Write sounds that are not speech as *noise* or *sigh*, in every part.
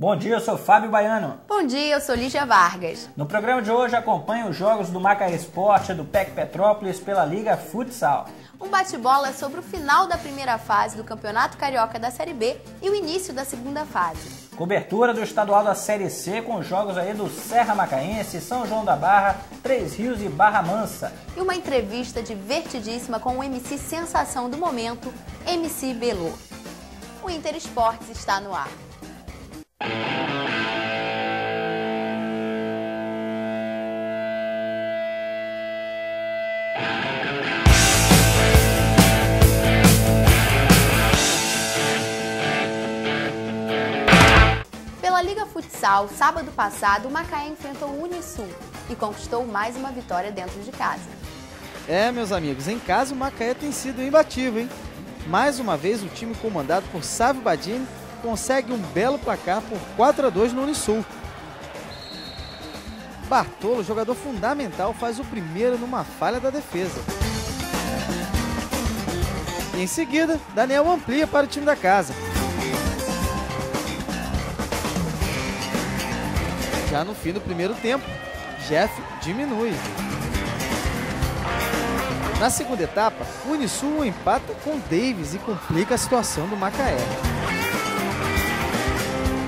Bom dia, eu sou Fábio Baiano. Bom dia, eu sou Lígia Vargas. No programa de hoje acompanho os jogos do Macaé Esporte do PEC Petrópolis pela Liga Futsal. Um bate-bola sobre o final da primeira fase do Campeonato Carioca da Série B e o início da segunda fase. Cobertura do estadual da Série C com jogos aí do Serra Macaense, São João da Barra, Três Rios e Barra Mansa. E uma entrevista divertidíssima com o MC Sensação do Momento, MC Belô. O Inter Esportes está no ar. Futsal, sábado passado, o Macaé enfrentou o Unisul e conquistou mais uma vitória dentro de casa. É, meus amigos, em casa o Macaé tem sido imbatível, hein? Mais uma vez o time comandado por Sávio Badini consegue um belo placar por 4 a 2 no Unisul. Bartolo, jogador fundamental, faz o primeiro numa falha da defesa. E em seguida, Daniel amplia para o time da casa. Já no fim do primeiro tempo, Jeff diminui. Na segunda etapa, o Unisul empata com Davis e complica a situação do Macaé.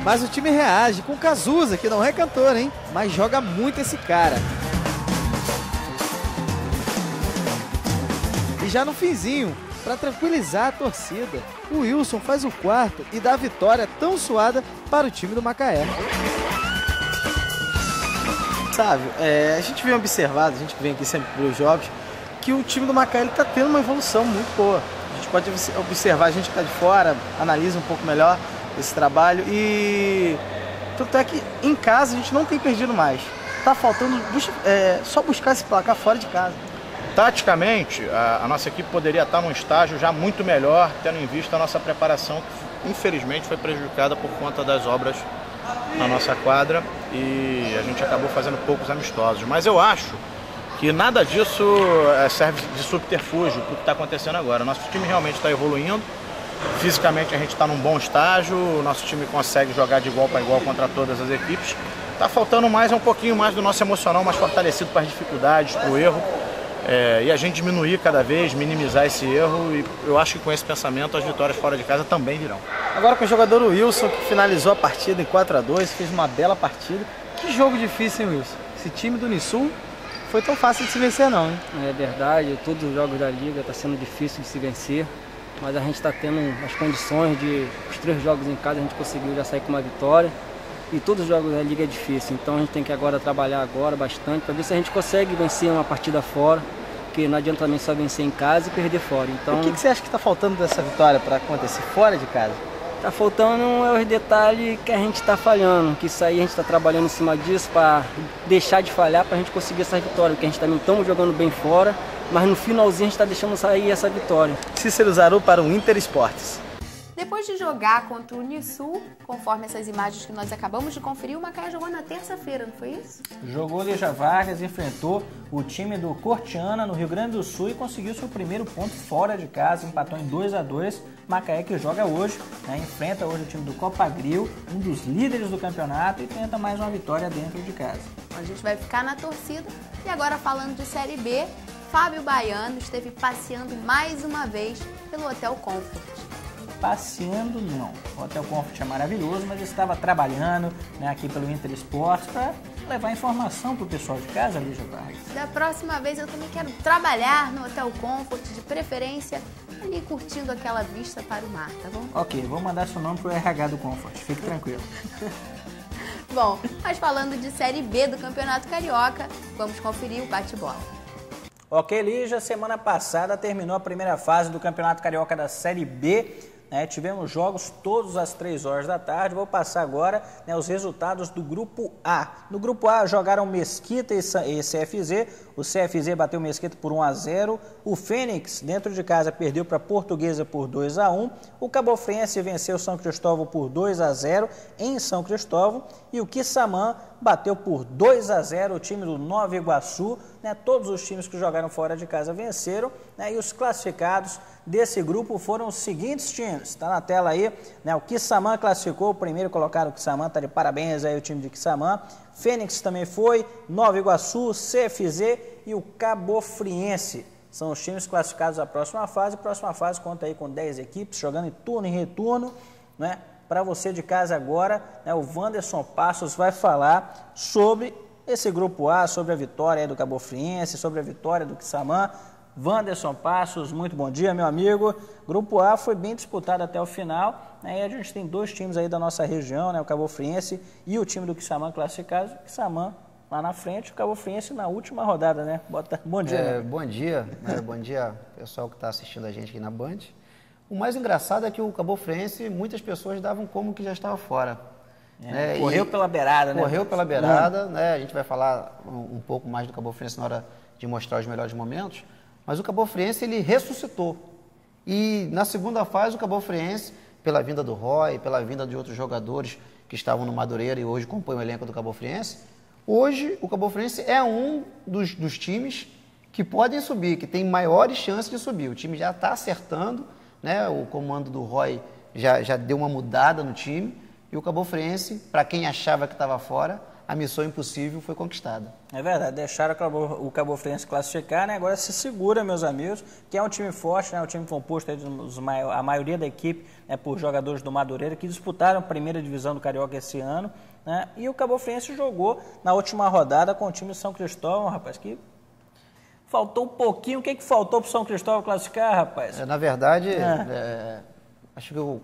Mas o time reage com Cazuza, que não é cantor, hein? Mas joga muito esse cara. E já no finzinho, para tranquilizar a torcida, o Wilson faz o quarto e dá a vitória tão suada para o time do Macaé. Sabe, é, a gente vem observado, a gente vem aqui sempre para os jogos, que o time do Macaé está tendo uma evolução muito boa. A gente pode observar, a gente está de fora, analisa um pouco melhor esse trabalho e tanto é que em casa a gente não tem perdido mais. Tá faltando é, só buscar esse placar fora de casa. Taticamente, a, a, nossa equipe poderia estar num estágio já muito melhor, tendo em vista a nossa preparação, que infelizmente foi prejudicada por conta das obras na nossa quadra e a gente acabou fazendo poucos amistosos. Mas eu acho que nada disso é, serve de subterfúgio para o que está acontecendo agora. Nosso time realmente está evoluindo, fisicamente a gente está num bom estágio, o nosso time consegue jogar de igual para igual contra todas as equipes. Está faltando mais um pouquinho mais do nosso emocional mais fortalecido para as dificuldades, para o erro. É, e a gente diminuir cada vez, minimizar esse erro e eu acho que com esse pensamento as vitórias fora de casa também virão. Agora com o jogador Wilson que finalizou a partida em 4 a 2 fez uma bela partida. Que jogo difícil, hein, Wilson? Esse time do Unisul foi tão fácil de se vencer não, hein? É verdade, todos os jogos da liga está sendo difícil de se vencer, mas a gente está tendo as condições de os três jogos em casa a gente conseguiu já sair com uma vitória. E todos os jogos da liga é difícil, então a gente tem que agora trabalhar agora bastante para ver se a gente consegue vencer uma partida fora, porque não adianta também só vencer em casa e perder fora. Então, o que, que você acha que está faltando dessa vitória para acontecer fora de casa? Tá faltando é os detalhes que a gente está falhando, que isso aí a gente está trabalhando em cima disso para deixar de falhar para a gente conseguir essa vitória, porque a gente também estamos jogando bem fora, mas no finalzinho a gente está deixando sair essa vitória. Cícero Zaru para o Inter Esportes. Depois de jogar contra o Unisul, conforme essas imagens que nós acabamos de conferir, o Macaé jogou na terça-feira, não foi isso? Jogou Leja Vargas, enfrentou o time do Cortiana no Rio Grande do Sul e conseguiu seu primeiro ponto fora de casa, empatou em 2 a 2 Macaé que joga hoje, né, enfrenta hoje o time do Copa Grill, um dos líderes do campeonato e tenta mais uma vitória dentro de casa. A gente vai ficar na torcida e agora falando de Série B, Fábio Baiano esteve passeando mais uma vez pelo Hotel Comfort passeando não. O Hotel Comfort é maravilhoso, mas estava trabalhando né, aqui pelo Inter Esportes para levar informação para o pessoal de casa, Lígia Vargas. Da próxima vez eu também quero trabalhar no Hotel Comfort, de preferência ali curtindo aquela vista para o mar, tá bom? Ok, vou mandar seu nome pro RH do Comfort, fique tranquilo. *laughs* bom, mas falando de Série B do Campeonato Carioca, vamos conferir o bate-bola. Ok, Lígia, semana passada terminou a primeira fase do Campeonato Carioca da Série B né, tivemos jogos todos às 3 horas da tarde. Vou passar agora né, os resultados do Grupo A. No Grupo A jogaram Mesquita e CFZ. O CFZ bateu Mesquita por 1 a 0. O Fênix, dentro de casa, perdeu para Portuguesa por 2 a 1. O Cabofrense venceu São Cristóvão por 2 a 0 em São Cristóvão. E o Quissamã bateu por 2 a 0 o time do Nova Iguaçu né, todos os times que jogaram fora de casa venceram, né, e os classificados desse grupo foram os seguintes times. Está na tela aí, né, o Kissamã classificou, o primeiro colocado o Kissamã, está de parabéns aí o time de Kissamã. Fênix também foi, Nova Iguaçu, CFZ e o Cabofriense. São os times classificados à próxima fase. A próxima fase conta aí com 10 equipes, jogando em turno e retorno, né? Para você de casa agora, né, o Wanderson Passos vai falar sobre esse grupo A, sobre a vitória do Cabo Friense, sobre a vitória do Kissamã. Wanderson Passos, muito bom dia, meu amigo. Grupo A foi bem disputado até o final. Né, e a gente tem dois times aí da nossa região, né, o Cabo Friense e o time do Kissamã classificados. O Kissamã lá na frente, o Cabo Friense na última rodada, né? Bota... *laughs* Bom dia. É, bom dia, né? bom dia pessoal que está assistindo a gente aqui na Band. O mais engraçado é que o Cabo Friense, muitas pessoas davam como que já estava fora. É, né? Correu e pela beirada, né? Correu pela beirada, né? A gente vai falar um, um, pouco mais do Cabo Friense na hora de mostrar os melhores momentos. Mas o Cabo Friense, ele ressuscitou. E na segunda fase, o Cabo Friense, pela vinda do Roy, pela vinda de outros jogadores que estavam no Madureira e hoje compõem o elenco do Cabo Friense, hoje o Cabo Friense é um dos, dos times que podem subir, que tem maiores chances de subir. O time já está acertando, né? O comando do Roy já, já deu uma mudada no time. E o Cabo Friense, para quem achava que estava fora, a missão impossível foi conquistada. É verdade, deixaram o Cabo, o Cabo Friense classificar, né? agora se segura, meus amigos, que é um time forte, né? um time composto, dos, a maioria da equipe né, por jogadores do Madureira, que disputaram a primeira divisão do Carioca esse ano, né? e o Cabo Friense jogou na última rodada com o time São Cristóvão, rapaz, que Faltou um pouquinho. O que, que faltou para o São Cristóvão classificar, rapaz? É, na verdade, é. É, acho que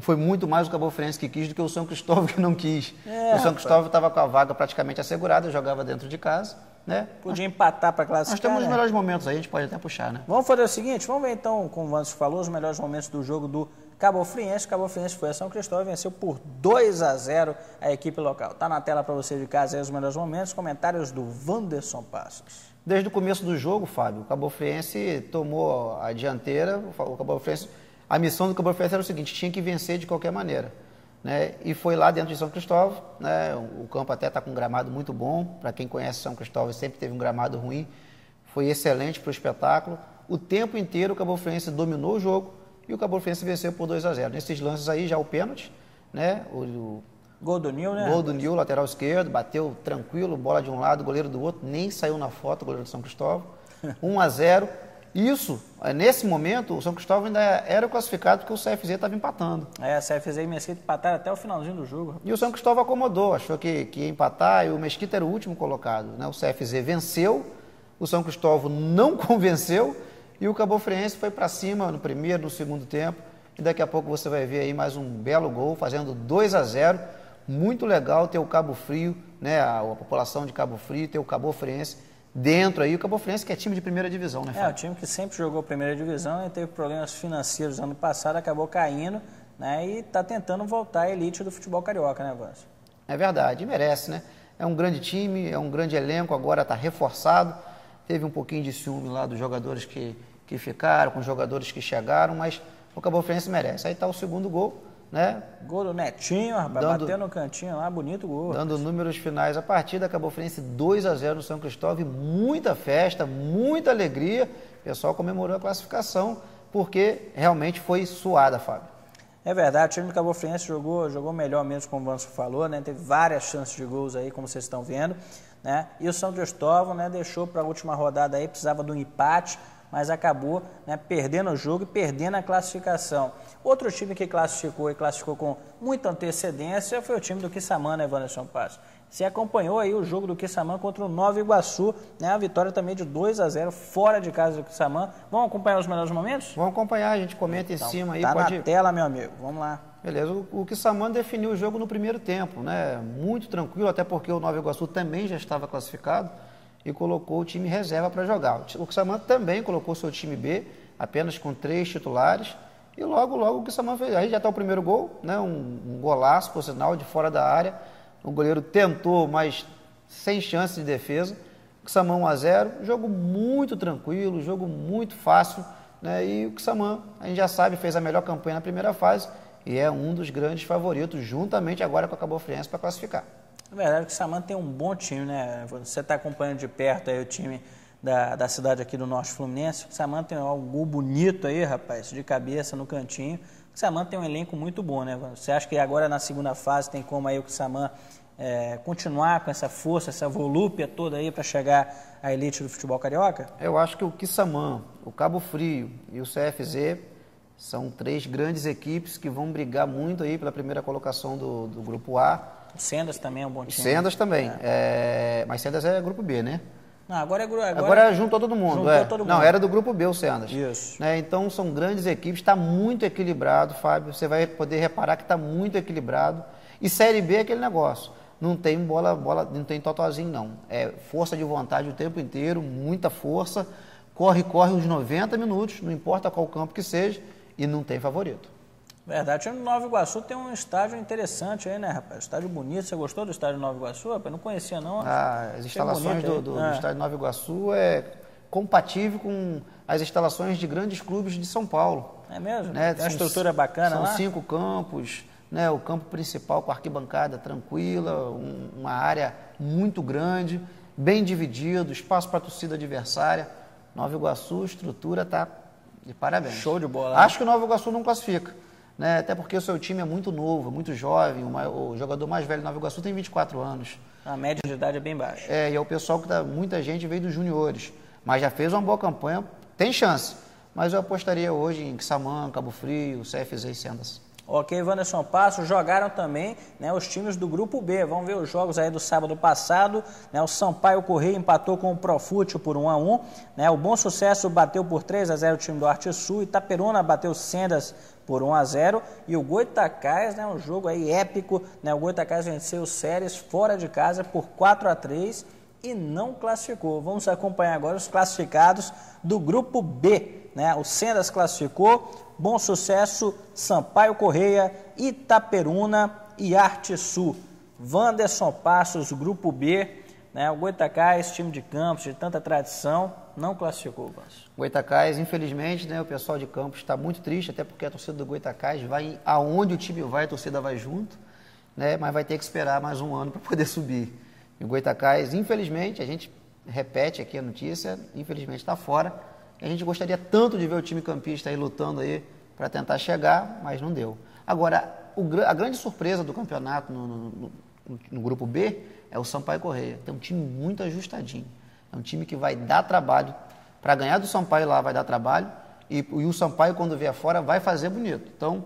foi muito mais o Cabo Friense que quis do que o São Cristóvão que não quis. É, o São Cristóvão estava com a vaga praticamente assegurada, jogava dentro de casa. Né? Podia empatar para classificar. Nós temos né? os melhores momentos aí, a gente pode até puxar, né? Vamos fazer o seguinte, vamos ver então, como o Vantos falou, os melhores momentos do jogo do Cabo Friense. Cabo Friense foi a São Cristóvão e venceu por 2 a 0 a equipe local. Tá na tela para você de casa aí os melhores momentos, comentários do Wanderson Passos. Desde o começo do jogo, Fábio, o Cabo Friense tomou a dianteira. O Cabo Friense, a missão do Cabo Friense era o seguinte: tinha que vencer de qualquer maneira. Né? E foi lá dentro de São Cristóvão. Né? O campo até está com um gramado muito bom. Para quem conhece São Cristóvão, sempre teve um gramado ruim. Foi excelente para o espetáculo. O tempo inteiro o Cabo Friense dominou o jogo e o Cabo Friense venceu por 2 a 0. Nesses lances aí, já o pênalti, né? O, Gol do Nil, né? Gol do Nil, lateral esquerdo, bateu tranquilo, bola de um lado, goleiro do outro, nem saiu na foto, goleiro de São Cristóvão. 1 *laughs* a 0 Isso, é, nesse momento, o São Cristóvão ainda era classificado porque o CFZ estava empatando. É, a CFZ e o Mesquita empataram até o finalzinho do jogo. E o São Cristóvão acomodou, achou que, que ia empatar e o Mesquita era o último colocado. Né? O CFZ venceu, o São Cristóvão não *laughs* convenceu e o Cabo Friense foi para cima no primeiro, no segundo tempo. E daqui a pouco você vai ver aí mais um belo gol, fazendo 2 a 0 muito legal ter o Cabo Frio, né, a, a população de Cabo Frio, ter o Cabo Friense dentro aí. O Cabo Friense que é time de primeira divisão, né, Fábio? É, o time que sempre jogou primeira divisão e teve problemas financeiros ano passado, acabou caindo, né, e está tentando voltar à elite do futebol carioca, né, Vance? É verdade, merece, né? É um grande time, é um grande elenco, agora está reforçado. Teve um pouquinho de ciúme lá dos jogadores que, que ficaram, com os jogadores que chegaram, mas o Cabo Friense merece. Aí está o segundo gol né? Gol do Netinho, rapaz, dando, bateu no cantinho lá, bonito gol. Dando rapaz. números finais. A partida acabou frente 2 a 0 no São Cristóvão, muita festa, muita alegria. O pessoal comemorou a classificação, porque realmente foi suada, Fábio. É verdade, o time do Cabo Friense jogou, jogou melhor mesmo, como o Vanso falou, né? Teve várias chances de gols aí, como vocês estão vendo, né? E o São Cristóvão, né, deixou para a última rodada aí, precisava do empate, mas acabou né, perdendo o jogo e perdendo a classificação. Outro time que classificou e classificou com muita antecedência foi o time do Kissamã, né, Wanderson Passo? Você acompanhou aí o jogo do Kissamã contra o Nova Iguaçu, né? A vitória também de 2 a 0 fora de casa do Kissamã. Vamos acompanhar os melhores momentos? Vamos acompanhar, a gente comenta então, em cima aí. Tá pode... na tela, meu amigo. Vamos lá. Beleza, o, o Kissamã definiu o jogo no primeiro tempo, né? Muito tranquilo, até porque o Nova Iguaçu também já estava classificado e colocou o time reserva para jogar. O Kissamã também colocou seu time B, apenas com três titulares, e logo, logo o Kissamã fez. Aí já está o primeiro gol, né? um, um golaço, por sinal, de fora da área. O goleiro tentou, mas sem chance de defesa. O Kissamã 1 a 0 jogo muito tranquilo, jogo muito fácil. Né? E o Kissamã, a gente já sabe, fez a melhor campanha na primeira fase e é um dos grandes favoritos, juntamente agora com a Cabo Friense, para classificar. É verdade que o Samanta tem um bom time, né? Você está acompanhando de perto aí o time da, da cidade aqui do Norte Fluminense. O Samanta tem um gol bonito aí, rapaz, de cabeça no cantinho. O Samanta tem um elenco muito bom, né? Você acha que agora na segunda fase tem como aí o Samanta é, continuar com essa força, essa volúpia toda aí para chegar à elite do futebol carioca? Eu acho que o Kissamã, o Cabo Frio e o CFZ são três grandes equipes que vão brigar muito aí pela primeira colocação do, do grupo A. Sendas também é um bom time. Sendas também, é. É, mas Sendas é grupo B, né? Não, agora é agora, agora juntou todo mundo. Juntou é. todo mundo. Não, era do grupo B o Sendas. Isso. Né? Então são grandes equipes, está muito equilibrado, Fábio. Você vai poder reparar que está muito equilibrado. E Série B é aquele negócio não tem bola, bola, não tem totozinho não. É força de vontade o tempo inteiro, muita força, corre, corre uns 90 minutos, não importa qual campo que seja, e não tem favorito. Verdade, o Nova Iguaçu tem um estádio interessante aí, né, rapaz? Estádio bonito. Você gostou do estádio Nova Iguaçu? Rapaz? Não conhecia, não. Ah, as instalações do, do, é. do estádio Nova Iguaçu é compatível com as instalações de grandes clubes de São Paulo. É mesmo? Né? Tem uma estrutura bacana são lá? São cinco campos, né, o campo principal com arquibancada tranquila, um, uma área muito grande, bem dividido, espaço para torcida adversária. Nova Iguaçu, estrutura está de parabéns. Show de bola. Né? Acho que o Nova Iguaçu não classifica. Né? Até porque o seu time é muito novo, muito jovem. O, jogador mais velho do Nova Iguaçu tem 24 anos. A média de idade é bem baixa. É, e é o pessoal que dá, muita gente veio dos juniores. Mas já fez uma boa campanha, tem chance. Mas eu apostaria hoje em Xamã, Cabo Frio, CFZ e Sendas. Ok, Wanderson Passo, jogaram também né, os times do Grupo B. Vamos ver os jogos aí do sábado passado. Né, o Sampaio Correia empatou com o Profútil por 1 a 1 né, O Bom Sucesso bateu por 3 a 0 o time do Arte Sul. Itaperuna bateu Sendas por 1 a 0 E o Goitacás, né, um jogo aí épico. Né, o Goitacás venceu Séries fora de casa por 4 a 3 e não classificou. Vamos acompanhar agora os classificados do Grupo B. Né? O Sendas classificou, Bom Sucesso, Sampaio Correia, Itaperuna e Arte Sul. Wanderson Passos, Grupo B, né? o Goitacás, time de Campos, de tanta tradição, não classificou, Vanso. Goitacás, infelizmente, né, o pessoal de Campos está muito triste, até porque a torcida do Goitacás vai aonde o time vai, a torcida vai junto, né, mas vai ter que esperar mais um ano para poder *laughs* subir. E o Goitacás, infelizmente, a gente repete aqui a notícia, infelizmente está fora, a gente gostaria tanto de ver o time campista aí lutando aí para tentar chegar, mas não deu. Agora, o, a grande surpresa do campeonato no, no, no, no, grupo B é o Sampaio Correia. Tem um time muito ajustadinho. É um time que vai dar trabalho. Para ganhar do Sampaio lá vai dar trabalho. E, e, o Sampaio, quando vier fora, vai fazer bonito. Então,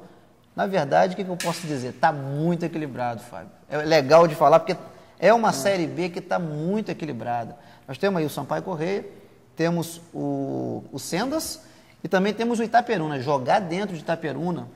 na verdade, o que, que eu posso dizer? Está muito equilibrado, Fábio. É legal de falar, porque é uma Série B que está muito equilibrada. Nós temos aí o Sampaio Correia, temos o, o Sendas e também temos o Itaperuna. Jogar dentro de Itaperuna,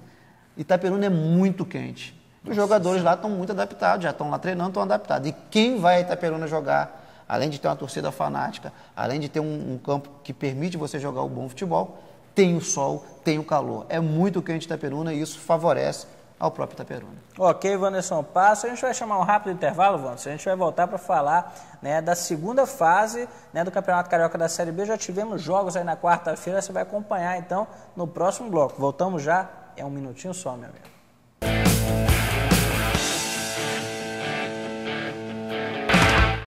Itaperuna é muito quente. Os jogadores lá estão muito adaptados, já estão lá treinando, estão adaptados. E quem vai a Itaperuna jogar, além de ter uma torcida fanática, além de ter um, um campo que permite você jogar o bom futebol, tem o sol, tem o calor. É muito quente Itaperuna e isso favorece ao próprio Itaperuna. Ok, Wanderson Passo. A gente vai chamar um rápido intervalo, Wanderson. A gente vai voltar para falar né, da segunda fase né, do Campeonato Carioca da Série B. Já tivemos jogos aí na quarta-feira, você vai acompanhar então no próximo bloco. Voltamos já, é um minutinho só, meu amigo.